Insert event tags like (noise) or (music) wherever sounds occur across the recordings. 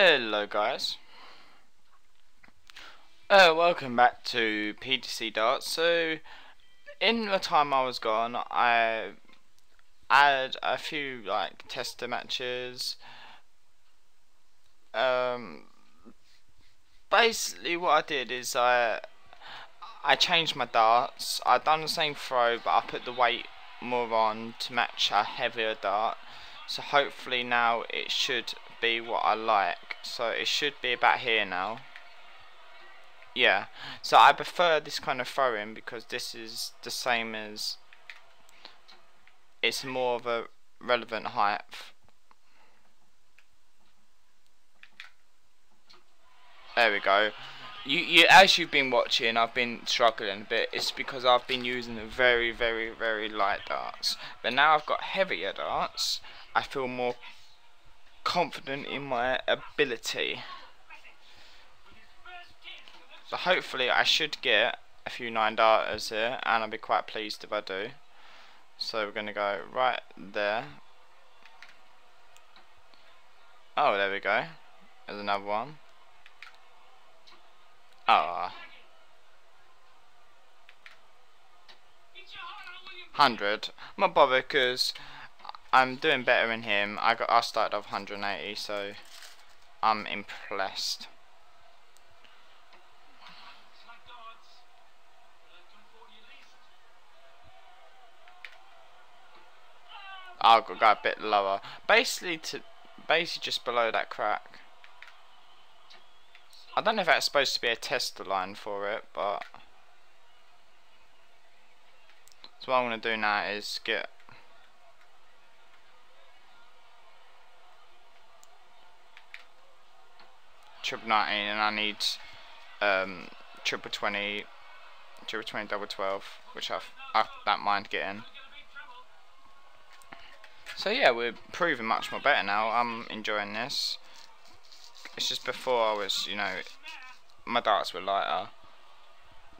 Hello guys. Uh, welcome back to PDC Darts. So, in the time I was gone, I had a few like tester matches. Um, basically, what I did is I I changed my darts. I done the same throw, but I put the weight more on to match a heavier dart. So hopefully now it should be what I like. So it should be about here now. Yeah, so I prefer this kind of throwing because this is the same as it's more of a relevant height. There we go. You, you, as you've been watching, I've been struggling a bit. It's because I've been using very, very, very light darts. But now I've got heavier darts. I feel more confident in my ability. So hopefully I should get a few 9 darters here and I'll be quite pleased if I do. So we're going to go right there. Oh, there we go. There's another one. Ah. Oh. 100. I'm not bothered because I'm doing better in him. I got I started off 180, so I'm impressed. Oh, I'll go a bit lower. Basically to basically just below that crack. I don't know if that's supposed to be a tester line for it, but so what I'm gonna do now is get triple 19 and I need um, triple 20, triple 20 double 12, which I've, I don't mind getting. So yeah, we're proving much more better now. I'm enjoying this. It's just before I was, you know, my darts were lighter.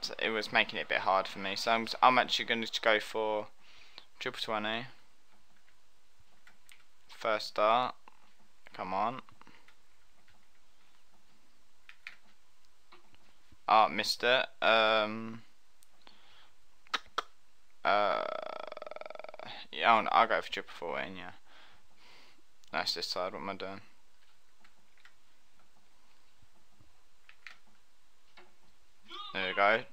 So it was making it a bit hard for me. So I'm, I'm actually going to go for triple 20. First dart. Come on. Oh, mister. Um, uh, yeah, I'll, I'll go for triple 14, yeah. That's this side, what am I doing? There we go.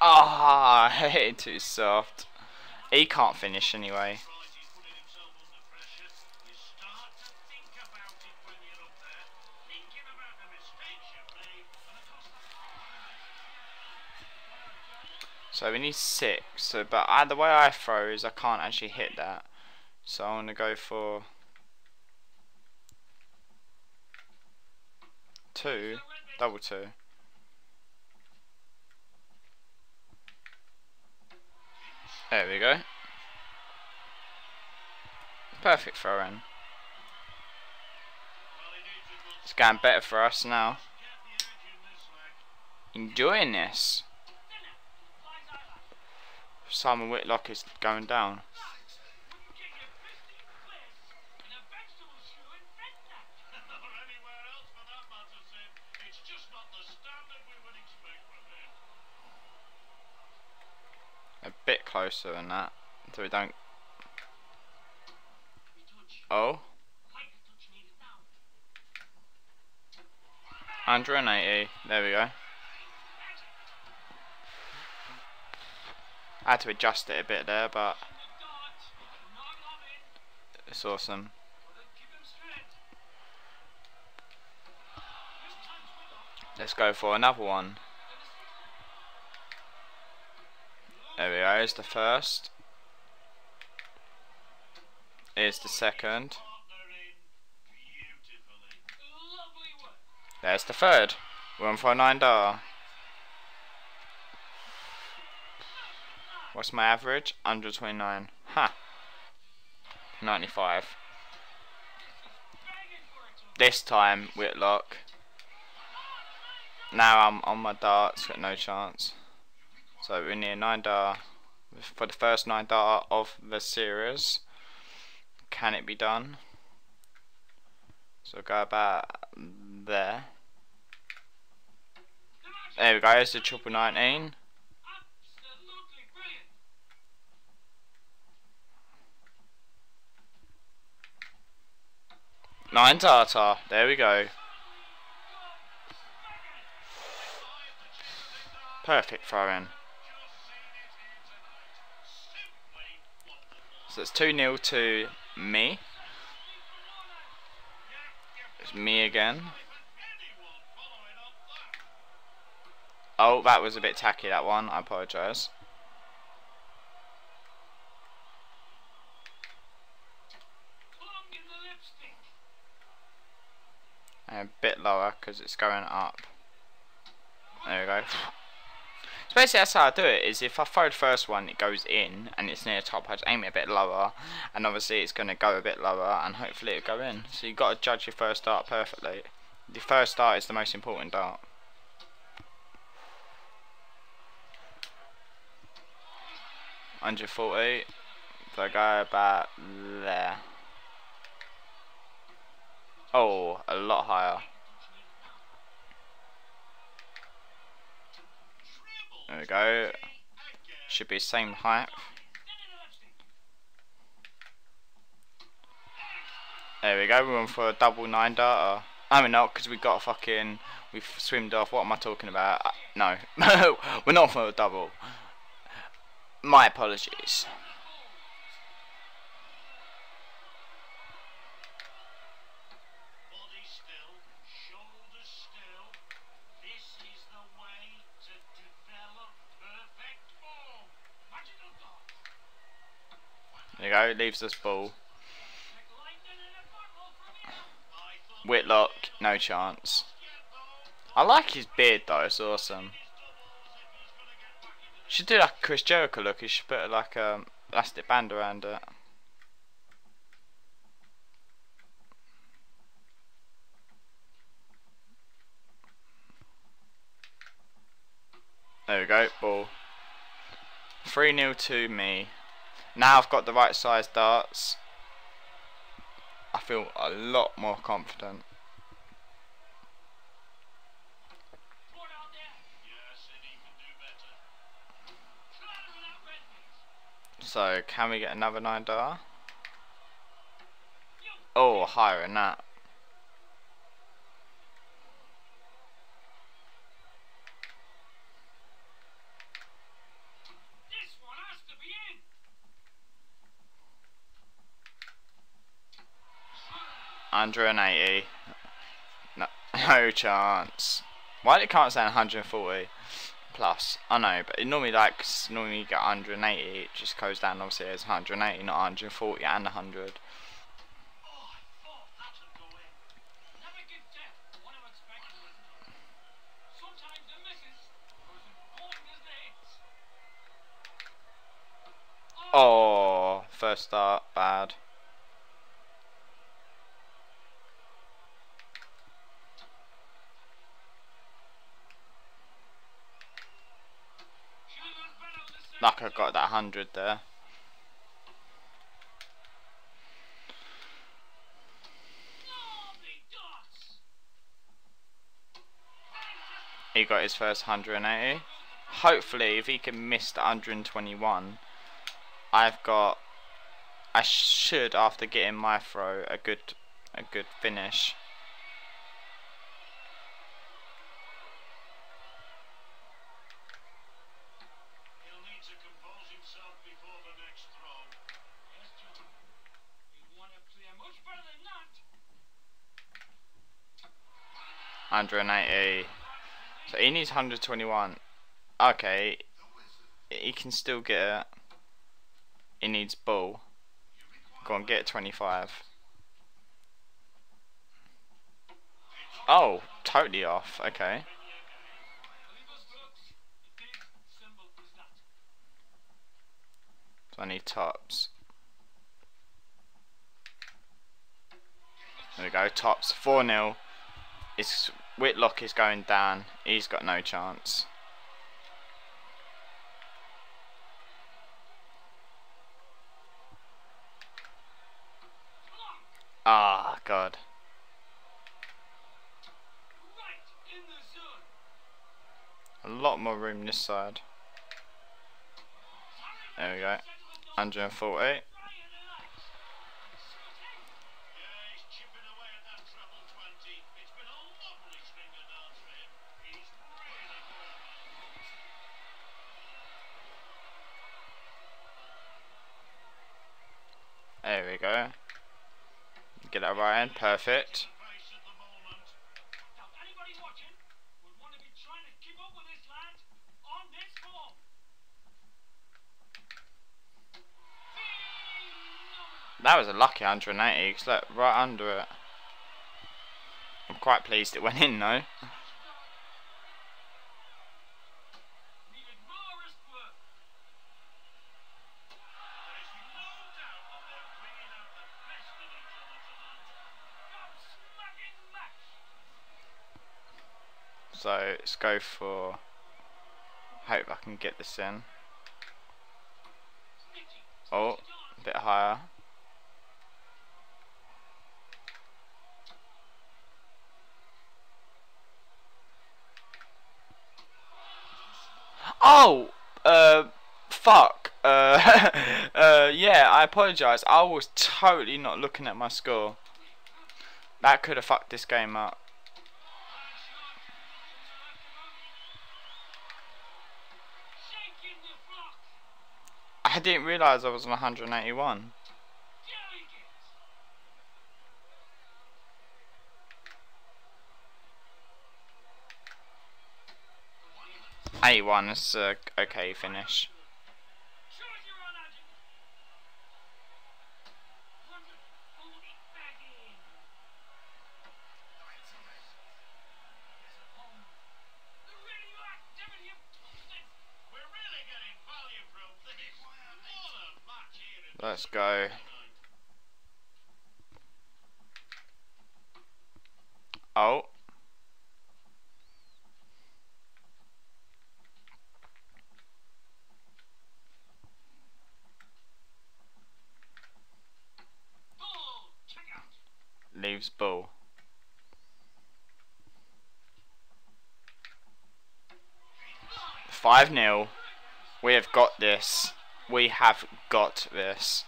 Ah, (laughs) oh, hate too soft. He can't finish anyway. So we need six. So, but I, the way I throw is I can't actually hit that. So I'm gonna go for two, double two. There we go. Perfect throw in. It's going better for us now. Enjoying this. Simon Whitlock is going down. Closer than that so we don't. Oh? 180 there we go. I had to adjust it a bit there but it's awesome. Let's go for another one There we go, here's the first. Here's the second. There's the third. One for a nine dollar. What's my average? 129. Ha. Huh. 95. This time, Whitlock. Now I'm on my darts, got no chance. So we're near 9 dart for the first 9 dart of the series. Can it be done? So go about there. There we go, it's the triple 19. Nine darter, there we go. Perfect throw in. So it's 2 0 to me. It's me again. Oh, that was a bit tacky, that one. I apologise. a bit lower because it's going up. There we go. So basically that's how I do it, is if I throw the first one it goes in and it's near the top I just aim it a bit lower and obviously it's going to go a bit lower and hopefully it'll go in. So you've got to judge your first dart perfectly. The first dart is the most important dart. Hundred forty. So I go about there. Oh, a lot higher. There we go. Should be same height. There we go, we went for a double nine darter. I mean not because we got a fucking we've swimmed off. What am I talking about? Uh, no. (laughs) We're not for a double. My apologies. Go, leaves us ball. Whitlock, no chance. I like his beard though, it's awesome. Should do like a Chris Jericho look, he should put like a um, elastic band around it. There we go, ball. 3 0 to me. Now I've got the right size darts. I feel a lot more confident. So, can we get another 9 dart? Oh, higher than that. Under an 80. No, (laughs) no chance. Why it can't say 140 plus? I know, but it normally like normally you get 180. It just goes down. Obviously, it's 180, not 140 and 100. Oh, first start, bad. Like I got that 100 there. He got his first 180. Hopefully, if he can miss the 121, I've got. I should, after getting my throw, a good, a good finish. Hundred and eighty. So he needs 121. Okay, he can still get it. He needs bull. Go on, get 25. Oh, totally off. Okay. So I need tops. There we go, tops. 4 0. It's Whitlock is going down. He's got no chance. Ah, oh, God. A lot more room this side. There we go. 148. Right perfect. That was a lucky 180, because look, right under it. I'm quite pleased it went in though. So let's go for. Hope I can get this in. Oh, a bit higher. Oh, uh, fuck. Uh, (laughs) uh, yeah, I apologise. I was totally not looking at my score. That could have fucked this game up. I didn't realise I was on 181. 81 is a okay finish. Let's go. Oh. Leaves bull. Five 0 We have got this. We have got this.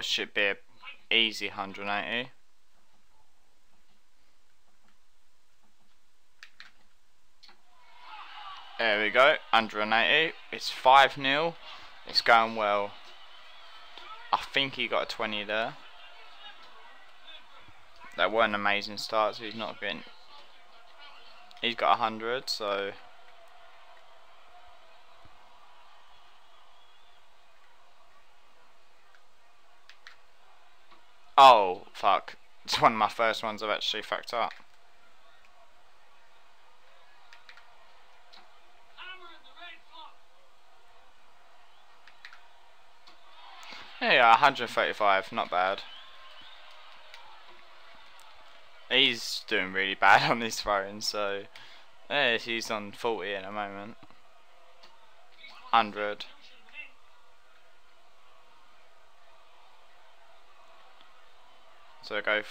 Should be a easy 180. There we go, 180. It's 5 0. It's going well. I think he got a 20 there. That weren't amazing starts. He's not been. He's got 100, so Oh, fuck. It's one of my first ones I've actually fucked up. Yeah, 135, not bad. He's doing really (laughs) bad on his phone, so yeah, he's on 40 in a moment. 100. So I go.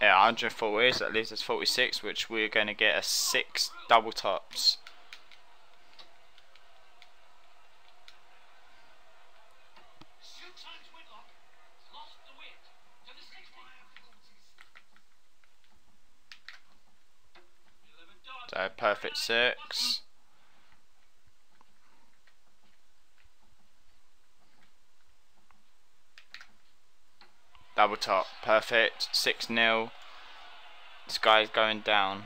yeah, 140, so at least it's 46, which we're going to get a 6 double tops. six. Double top, perfect, 6 0. This guy's going down.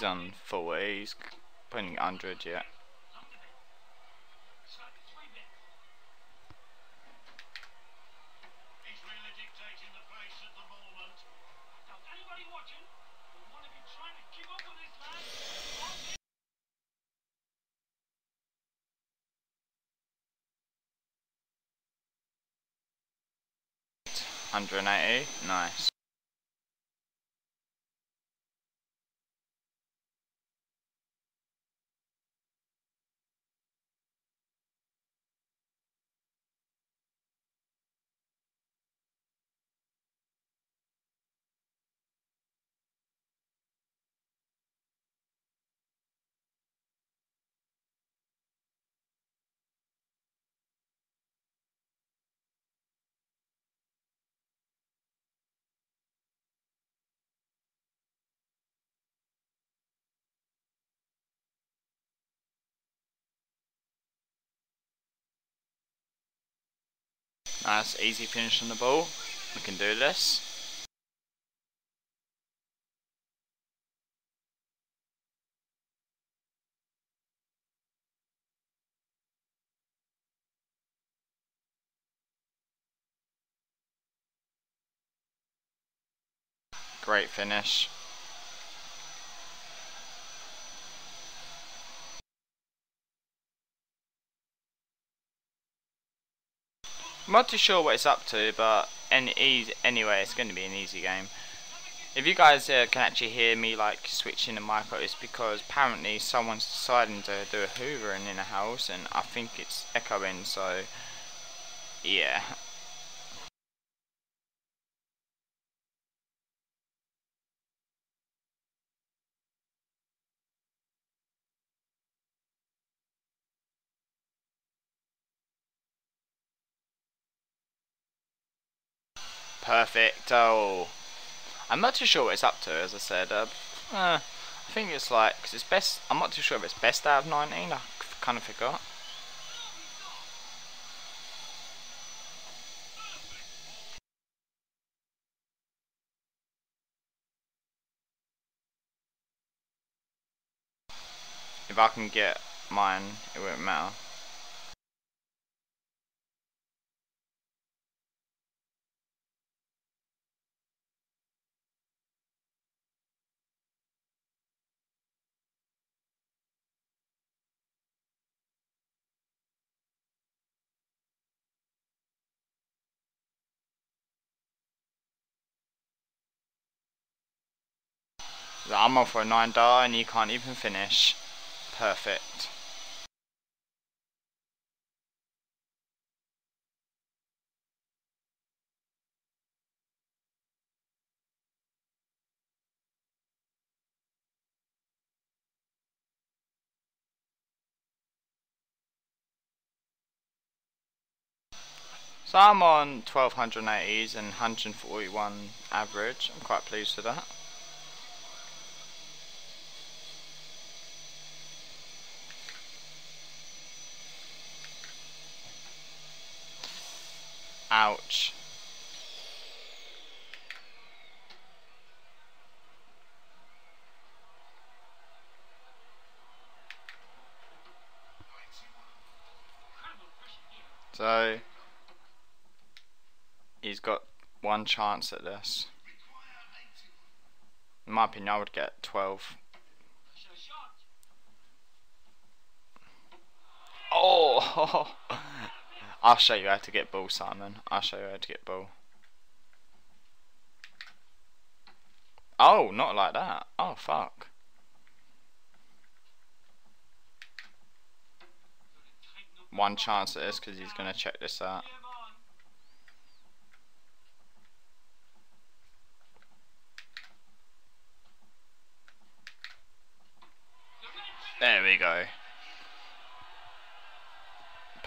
He's on 40, he's putting 100 yet. Hundred and eighty, nice. Nice, easy finish on the ball. We can do this. Great finish. I'm not too sure what it's up to, but any anyway, it's going to be an easy game. If you guys uh, can actually hear me like switching the mic, it's because apparently someone's deciding to do a hoovering in a house, and I think it's echoing. So, yeah. Perfecto. I'm not too sure what it's up to, as I said. Uh, uh, I think it's like, because it's best, I'm not too sure if it's best out of 19, I kind of forgot. If I can get mine, it won't matter. I'm on for a 9 dar and you can't even finish. Perfect. So I'm on 1280s and 141 average. I'm quite pleased with that. Ouch. So, he's got one chance at this. In my opinion, I would get 12. Oh! (laughs) I'll show you how to get ball, Simon. I'll show you how to get ball. Oh, not like that. Oh, fuck. one chance at this because he's going to check this out. There we go.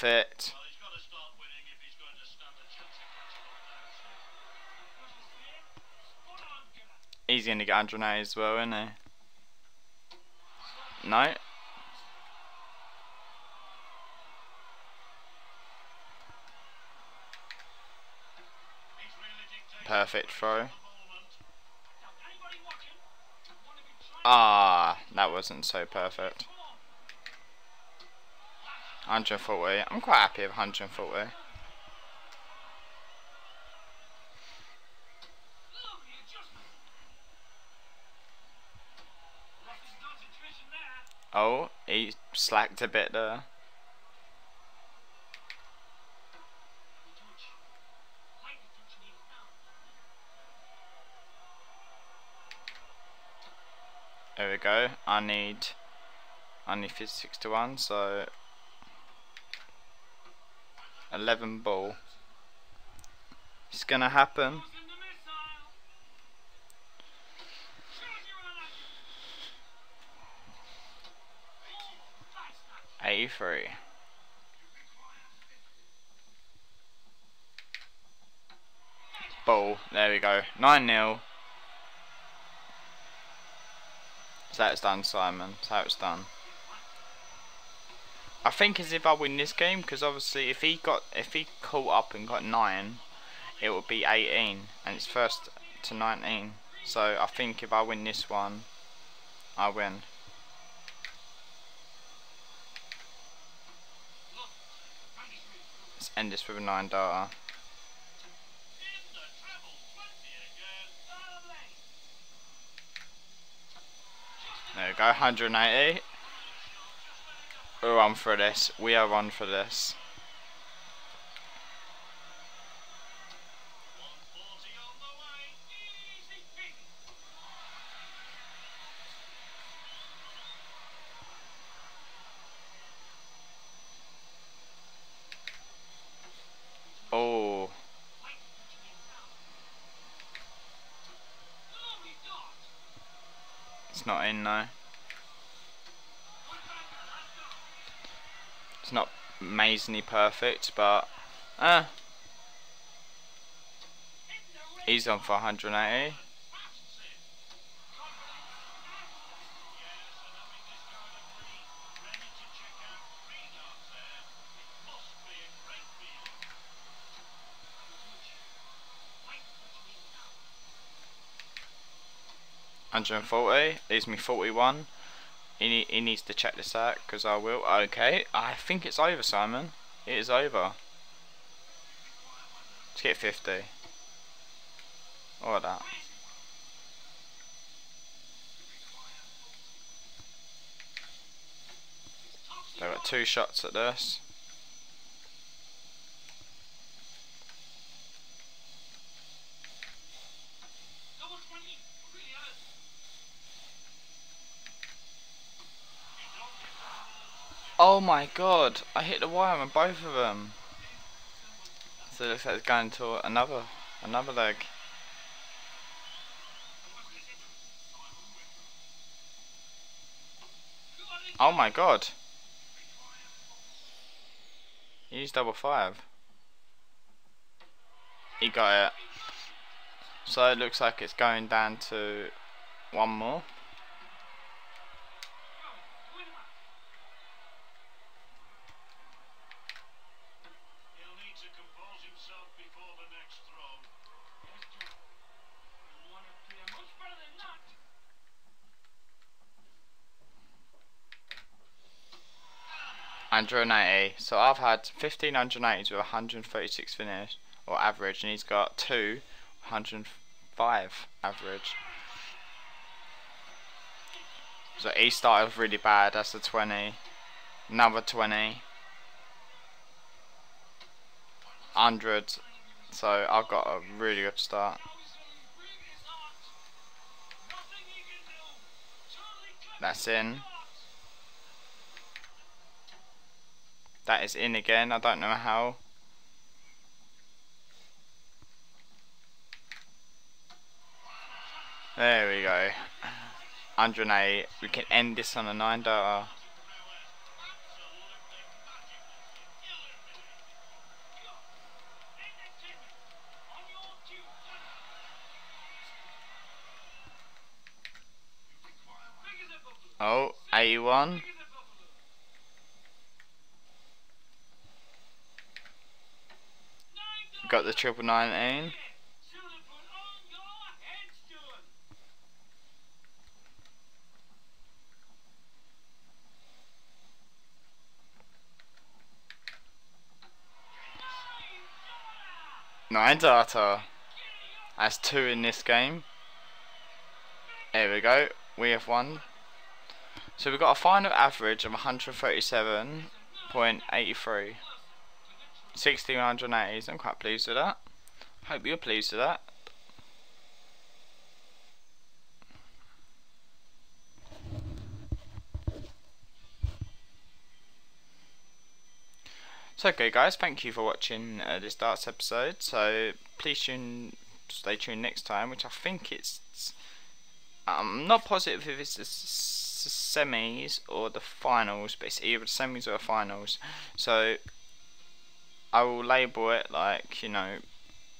Perfect. He's going to get 108 as well, isn't he? No. Perfect throw. Ah, that wasn't so perfect. 140. I'm quite happy with 140. Oh, he slacked a bit there. There we go. I need I need 56 to 1, so 11 ball. It's gonna happen. Eighty-three. Ball. There we go. Nine 0 So that's done, Simon. That's how it's done. I think as if I win this game because obviously if he got if he caught up and got nine, it would be 18 and it's first to 19. So I think if I win this one, I win. Let's end this with a 9 darter. There we go, 180. We're on for this. We are on for this. Oh. It's not in now. It's not amazingly perfect, but uh, he's on for 180. Hundred and forty leaves me forty one. He, he needs to check this out because I will. Okay, I think it's over, Simon. It is over. Let's get 50. Or that. They've got two shots at this. Oh my god, I hit the wire on both of them. So it looks like it's going to another, another leg. Oh my god. He's double five. He got it. So it looks like it's going down to one more. 180. So I've had 1580s with 136 finish or average, and he's got two 105 average. So he started really bad. That's a 20. Another 20. 100. So I've got a really good start. That's in. That is in again. I don't know how. There we go. 108. We can end this on a 9 darter. Oh, 81. Got the triple nineteen. Nine darter. That's two in this game. There we go. We have one. So we've got a final average of 137.83. 1680s. I'm quite pleased with that. Hope you're pleased with that. So okay guys, thank you for watching uh, this darts episode. So please tune, stay tuned next time, which I think it's. I'm not positive if it's the semis or the finals, but it's either the semis or the finals. So I will label it like you know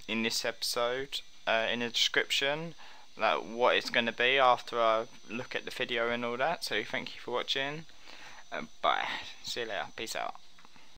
in this episode uh, in the description like what it's going to be after I look at the video and all that. So thank you for watching. Uh, bye. See you later. Peace out.